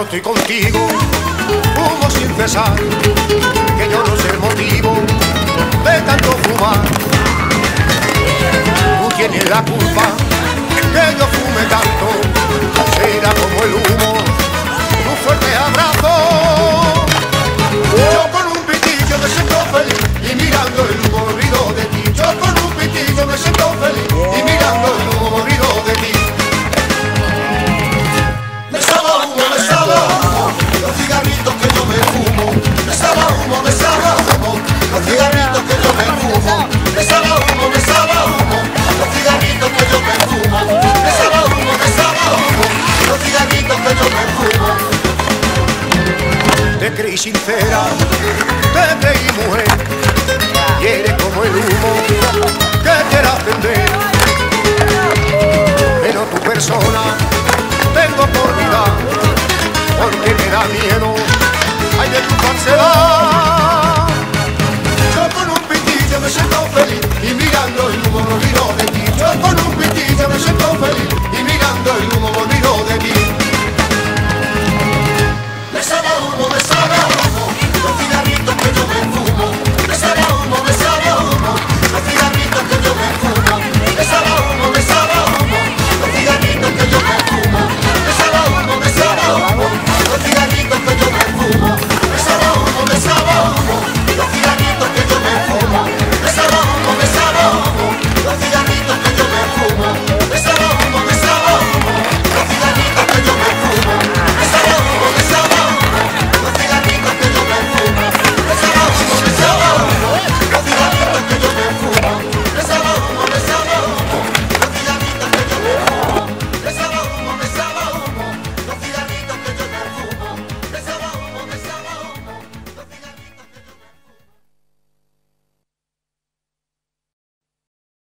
no estoy contigo, fumo sin cesar, que yo no sé el motivo de tanto fumar. Tú tienes la culpa alegre y sincera, bebé y mujer, y como el humo que quieras vender. Pero tu persona tengo por vida, porque me da miedo, hay de tu falsedad. Yo con un pitillo me siento feliz y mirando el humo me olvido de ti. Yo con un pitillo me siento feliz y mirando el humo